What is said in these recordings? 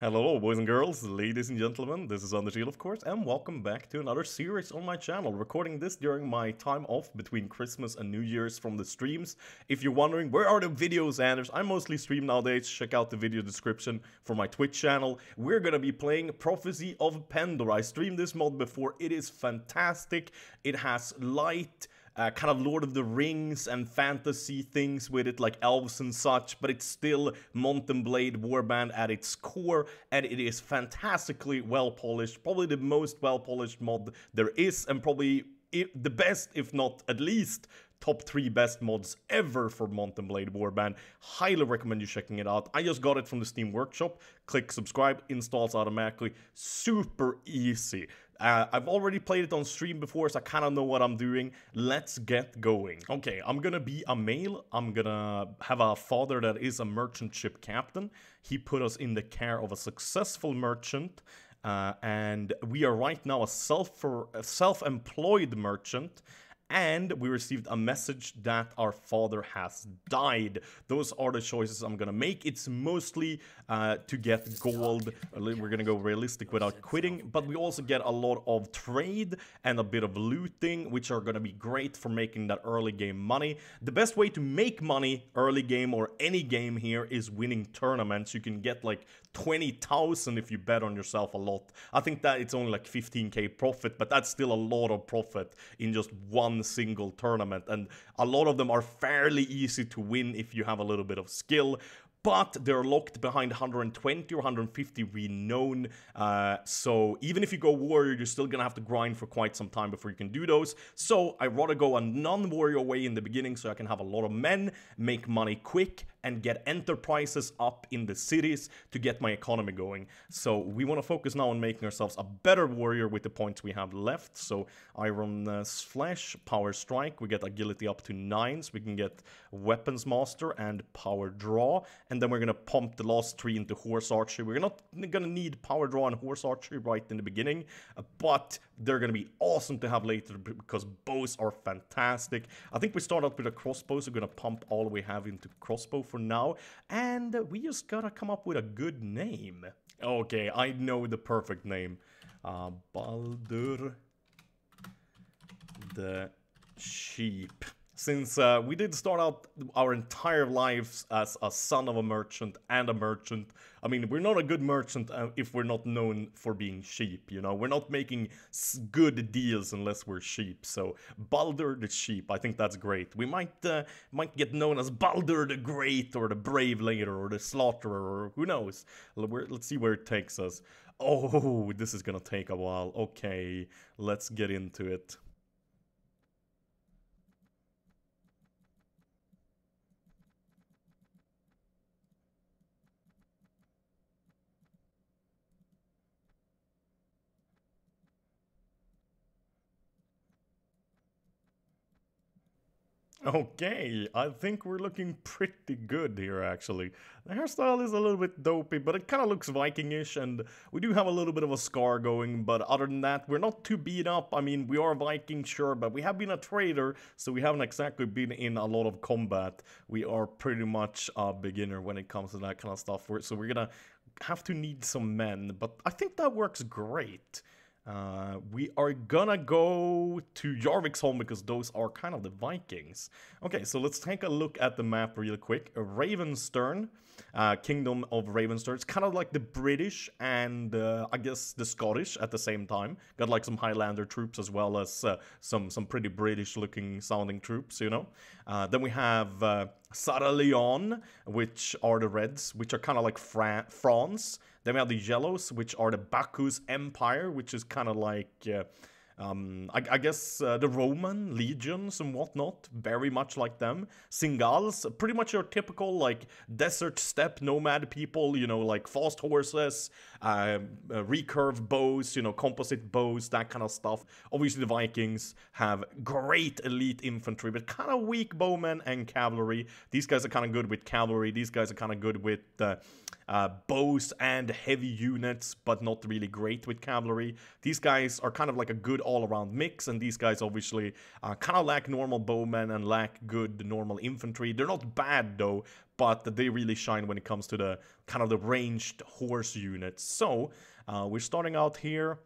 Hello boys and girls, ladies and gentlemen, this is AnderZEL of course, and welcome back to another series on my channel, recording this during my time off between Christmas and New Year's from the streams. If you're wondering, where are the videos, Anders? I mostly stream nowadays, check out the video description for my Twitch channel. We're gonna be playing Prophesy of Pendor. I streamed this mod before, it is fantastic, it has light, uh, kind of Lord of the Rings and fantasy things with it, like elves and such, but it's still Mount and Blade Warband at its core, and it is fantastically well polished. Probably the most well polished mod there is, and probably the best, if not at least, top three best mods ever for Mount and Blade Warband. Highly recommend you checking it out. I just got it from the Steam Workshop. Click subscribe, installs automatically. Super easy. Uh, I've already played it on stream before, so I kind of know what I'm doing. Let's get going. Okay, I'm gonna be a male. I'm gonna have a father that is a merchant ship captain. He put us in the care of a successful merchant. Uh, and we are right now a self self-employed merchant and we received a message that our father has died. Those are the choices I'm gonna make. It's mostly uh, to get gold. We're gonna go realistic without quitting, but we also get a lot of trade and a bit of looting, which are gonna be great for making that early game money. The best way to make money early game or any game here is winning tournaments. You can get like 20,000 if you bet on yourself a lot. I think that it's only like 15k profit, but that's still a lot of profit in just one single tournament. And a lot of them are fairly easy to win if you have a little bit of skill but they're locked behind 120 or 150 renown. Uh, so even if you go warrior, you're still gonna have to grind for quite some time before you can do those. So I rather go a non-warrior way in the beginning so I can have a lot of men, make money quick, and get enterprises up in the cities to get my economy going. So we want to focus now on making ourselves a better warrior with the points we have left. So Iron uh, Flesh, Power Strike, we get Agility up to 9, so we can get Weapons Master and Power Draw. And then we're going to pump the last three into Horse Archery. We're not going to need Power Draw and Horse Archery right in the beginning, uh, but they're going to be awesome to have later because bows are fantastic. I think we start out with a crossbow, so we're going to pump all we have into crossbow for now. And we just gotta come up with a good name. Okay, I know the perfect name. Uh, Baldur the Cheap since uh, we did start out our entire lives as a son of a merchant and a merchant. I mean, we're not a good merchant uh, if we're not known for being sheep, you know? We're not making good deals unless we're sheep. So, Baldur the Cheap, I think that's great. We might uh, might get known as Baldur the Great or the Brave later or the Slaughterer or who knows. Let's see where it takes us. Oh, this is gonna take a while. Okay, let's get into it. Okay, I think we're looking pretty good here actually. The hairstyle is a little bit dopey, but it kind of looks Vikingish, and we do have a little bit of a scar going, but other than that, we're not too beat up. I mean, we are Viking, sure, but we have been a trader, so we haven't exactly been in a lot of combat. We are pretty much a beginner when it comes to that kind of stuff, so we're gonna have to need some men, but I think that works great. Uh, we are gonna go to Jorvik's home because those are kind of the Vikings. Okay, so let's take a look at the map real quick. Ravenstern, uh, Kingdom of Ravenstern. It's kind of like the British and uh, I guess the Scottish at the same time. Got like some Highlander troops as well as uh, some some pretty British-looking sounding troops, you know. Uh, then we have uh, Sarleon, which are the Reds, which are kind of like Fra France. Then we have the Yellows, which are the Baku's Empire, which is kind of like, uh, um, I, I, guess, uh, the Roman legions and whatnot, very much like them. Singals, pretty much your typical, like, desert steppe nomad people, you know, like fast horses, uh, uh, recurve bows, you know, composite bows, that kind of stuff. Obviously, the Vikings have great elite infantry, but kind of weak bowmen and cavalry. These guys are kind of good with cavalry. These guys are kind of good with uh, bows and heavy units, but not really great with cavalry. These guys are kind of like a good all-around mix, and these guys obviously uh, kind of lack normal bowmen and lack good normal infantry. They're not bad though, but they really shine when it comes to the kind of the ranged horse units. So uh, we're starting out here.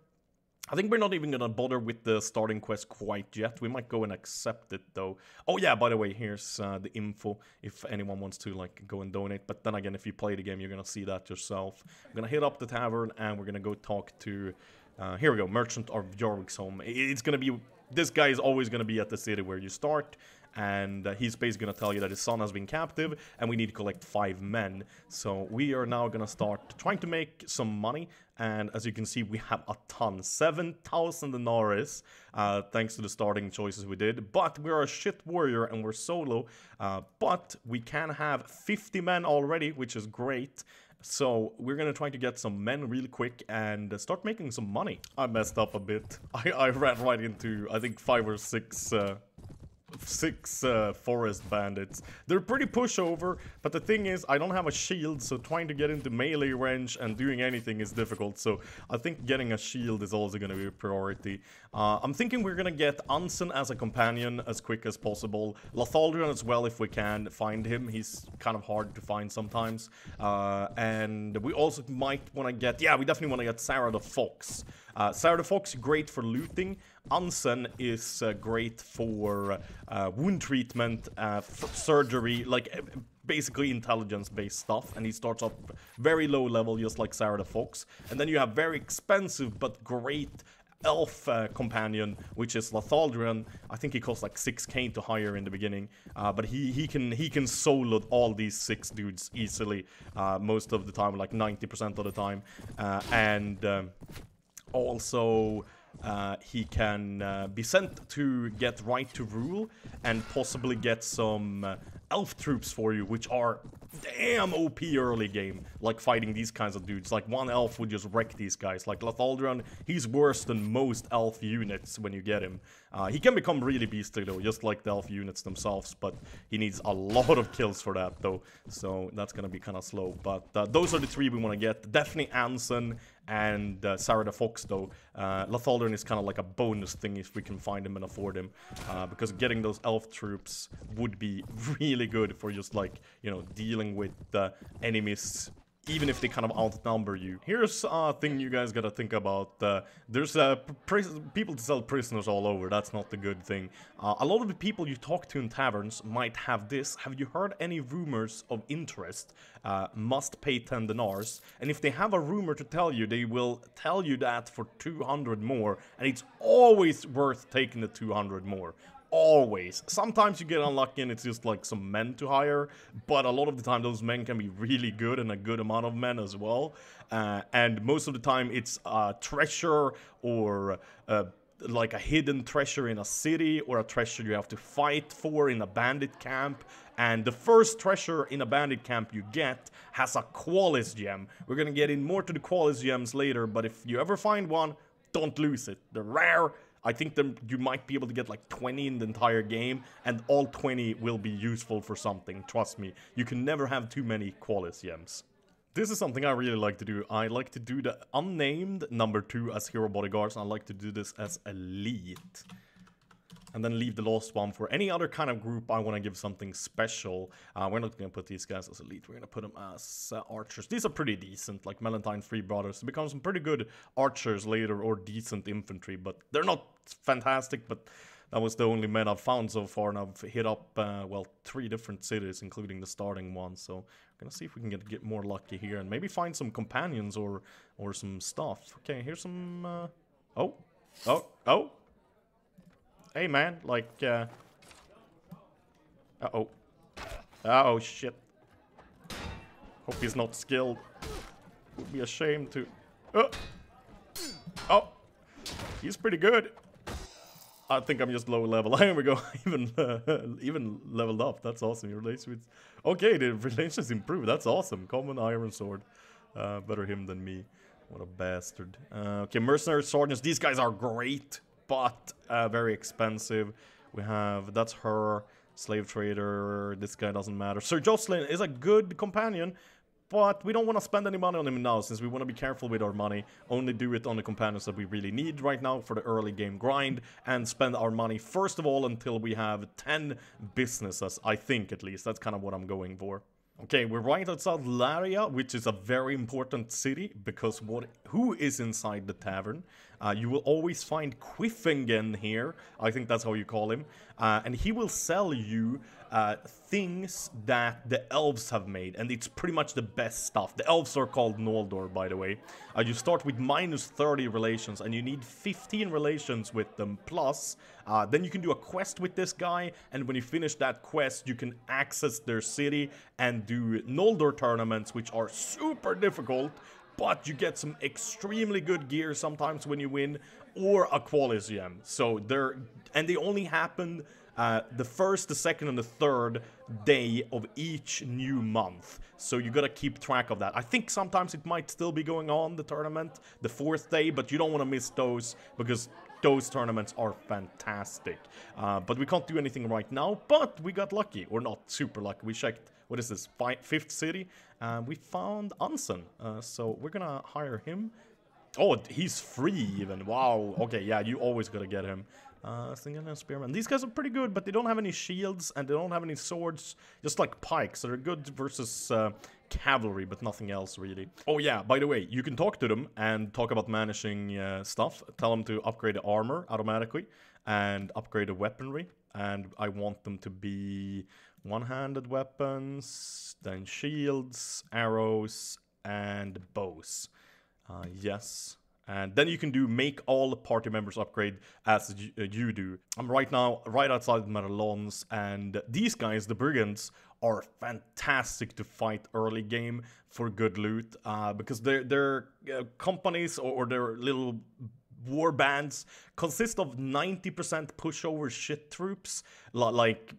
I think we're not even gonna bother with the starting quest quite yet. We might go and accept it though. Oh yeah, by the way, here's uh, the info if anyone wants to like go and donate. But then again, if you play the game, you're gonna see that yourself. I'm gonna hit up the tavern and we're gonna go talk to. Uh, here we go, Merchant of Jorviksholm. It's gonna be this guy is always gonna be at the city where you start and uh, he's basically going to tell you that his son has been captive and we need to collect five men. So we are now going to start trying to make some money and as you can see we have a ton, 7,000 denarii uh, thanks to the starting choices we did. But we're a shit warrior and we're solo, uh, but we can have 50 men already, which is great. So we're gonna try to get some men really quick and start making some money. I messed up a bit. I, I ran right into, I think, five or six uh, six uh, forest bandits. They're pretty pushover, but the thing is, I don't have a shield, so trying to get into melee range and doing anything is difficult, so I think getting a shield is also gonna be a priority. Uh, I'm thinking we're gonna get Anson as a companion as quick as possible, Lathaldrian as well if we can find him, he's kind of hard to find sometimes, uh, and we also might want to get, yeah, we definitely want to get Sarah the Fox. Uh, Sarah the Fox, great for looting. Ansen is uh, great for uh, wound treatment, uh, surgery, like uh, basically intelligence-based stuff. And he starts off very low level, just like Sarah the Fox. And then you have very expensive but great elf uh, companion, which is Lathaldrian. I think he costs like 6k to hire in the beginning, uh, but he he can he can solo all these six dudes easily uh, most of the time, like 90% of the time, uh, and um, also uh, he can uh, be sent to get right to rule and possibly get some uh, elf troops for you, which are damn OP early game, like fighting these kinds of dudes. Like one elf would just wreck these guys. Like Lathaldrian, he's worse than most elf units when you get him. Uh, he can become really beastly though, just like the elf units themselves, but he needs a lot of kills for that though, so that's gonna be kind of slow. But uh, those are the three we want to get. Definitely Ansen and uh, Sarah the Fox though. Uh, is kind of like a bonus thing if we can find him and afford him, uh, because getting those elf troops would be really good for just like, you know, dealing with the enemies even if they kind of outnumber you. Here's a thing you guys gotta think about. Uh, there's uh, people to sell prisoners all over, that's not the good thing. Uh, a lot of the people you talk to in taverns might have this. Have you heard any rumors of interest? Uh, must pay 10 dinars. And if they have a rumor to tell you, they will tell you that for 200 more. And it's always worth taking the 200 more always. Sometimes you get unlucky and it's just like some men to hire, but a lot of the time those men can be really good and a good amount of men as well. Uh, and most of the time it's a treasure or a, like a hidden treasure in a city or a treasure you have to fight for in a bandit camp. And the first treasure in a bandit camp you get has a Qualis gem. We're gonna get in more to the Qualis gems later, but if you ever find one, don't lose it. They're rare, I think you might be able to get like 20 in the entire game, and all 20 will be useful for something, trust me. You can never have too many Qualis gems. This is something I really like to do. I like to do the unnamed number 2 as hero bodyguards, I like to do this as elite and then leave the last one for any other kind of group I want to give something special. Uh, we're not going to put these guys as elite, we're going to put them as uh, archers. These are pretty decent, like Melantine Free Brothers. They become some pretty good archers later or decent infantry, but they're not fantastic, but that was the only men I've found so far, and I've hit up, uh, well, three different cities, including the starting one, so I'm gonna see if we can get, get more lucky here, and maybe find some companions or, or some stuff. Okay, here's some, uh, oh, oh, oh, hey man, like, uh... Uh-oh. Uh oh shit. Hope he's not skilled. Would be a shame to... Oh! Oh! He's pretty good. I think I'm just low level. Here we go. even uh, even leveled up. That's awesome. Your relations Okay, the relations improved. That's awesome. Common Iron Sword. Uh, better him than me. What a bastard. Uh, okay, Mercenary Sergeants. These guys are great but uh, very expensive. We have, that's her, slave trader, this guy doesn't matter. Sir Jocelyn is a good companion, but we don't want to spend any money on him now since we want to be careful with our money. Only do it on the companions that we really need right now for the early game grind and spend our money first of all until we have 10 businesses, I think at least. That's kind of what I'm going for. Okay, we're right outside Laria, which is a very important city because what who is inside the tavern? Uh, you will always find Quiffingen here. I think that's how you call him. Uh, and he will sell you uh, things that the elves have made, and it's pretty much the best stuff. The elves are called Noldor, by the way. Uh, you start with minus 30 relations, and you need 15 relations with them plus. Uh, then you can do a quest with this guy, and when you finish that quest, you can access their city and do Noldor tournaments, which are super difficult, but you get some extremely good gear sometimes when you win, or a Qualis gem. So they're, and they only happen uh, the first, the second, and the third day of each new month. So you gotta keep track of that. I think sometimes it might still be going on, the tournament, the fourth day, but you don't want to miss those because those tournaments are fantastic. Uh, but we can't do anything right now, but we got lucky, or not super lucky. We checked, what is this, fifth city? Uh, we found Anson, uh, so we're gonna hire him. Oh, he's free even. Wow. Okay, yeah, you always gotta get him. Uh, and Spearman. These guys are pretty good, but they don't have any shields and they don't have any swords. Just like pikes. So they're good versus uh, cavalry, but nothing else really. Oh yeah, by the way, you can talk to them and talk about managing uh, stuff. Tell them to upgrade the armor automatically and upgrade the weaponry. And I want them to be one-handed weapons, then shields, arrows, and bows. Uh, yes. And then you can do make all party members upgrade as you, uh, you do. I'm right now right outside Merlons, and these guys, the brigands, are fantastic to fight early game for good loot uh, because their their uh, companies or, or their little war bands consist of 90% pushover shit troops, like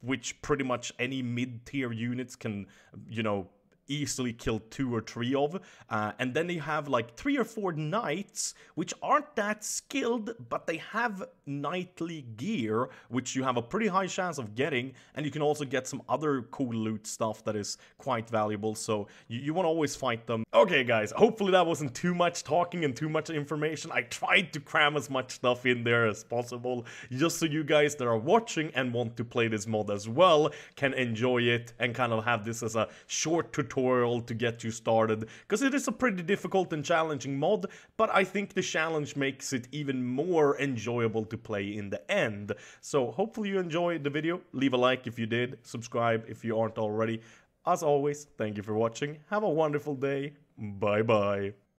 which pretty much any mid-tier units can, you know, easily kill two or three of. Uh, and then they have like three or four knights, which aren't that skilled, but they have knightly gear, which you have a pretty high chance of getting. And you can also get some other cool loot stuff that is quite valuable. So you, you want to always fight them. Okay, guys, hopefully that wasn't too much talking and too much information. I tried to cram as much stuff in there as possible, just so you guys that are watching and want to play this mod as well can enjoy it and kind of have this as a short tutorial tutorial to get you started, because it is a pretty difficult and challenging mod, but I think the challenge makes it even more enjoyable to play in the end. So hopefully you enjoyed the video, leave a like if you did, subscribe if you aren't already. As always, thank you for watching, have a wonderful day, bye bye.